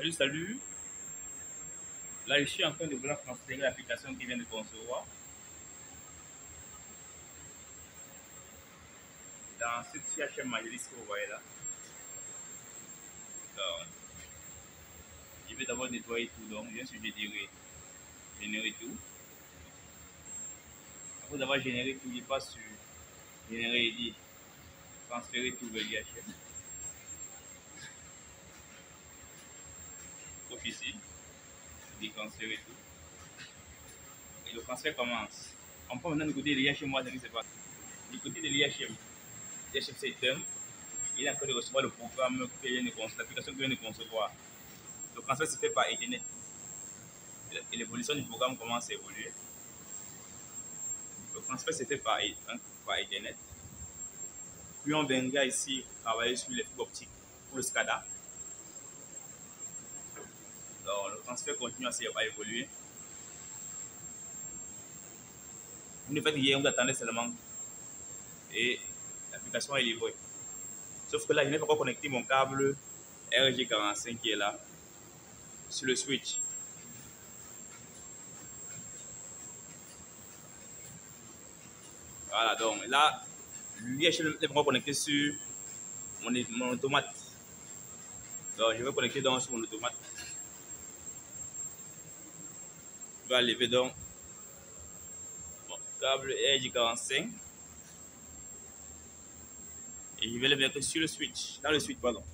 Salut, salut. Là, je suis en train de vouloir transférer l'application qui vient de concevoir dans cette CHM Majelis que vous voyez là. Donc, je vais d'abord nettoyer tout. Donc, bien sûr, je générer tout. Après d'avoir généré tout, je passe sur générer et transférer tout vers l'IHM. Je dis transférer tout. Et le transfert commence. On prend maintenant du côté de l'IHM, moi, je ne sais pas. Du côté de l'IHM, l'IHM c'est terme. Il est en train de recevoir le programme que vient de concevoir, l'application que vient de concevoir. Le transfert se fait par Ethernet. Et l'évolution du programme commence à évoluer. Le transfert se fait par, par Ethernet. Puis on viendra ici travailler sur les fibres optiques pour le SCADA. Donc, le transfert continue à évoluer. Vous ne faites rien, vous attendez seulement et l'application est livrée. Sauf que là, je n'ai pas encore connecté mon câble RG45 qui est là sur le switch. Voilà, donc là, l'IHL est encore connecté sur mon, automate. Donc, je vais connecter donc sur mon automate. Je vais lever donc mon câble RJ45 et je vais le mettre sur le switch, dans le switch, pardon.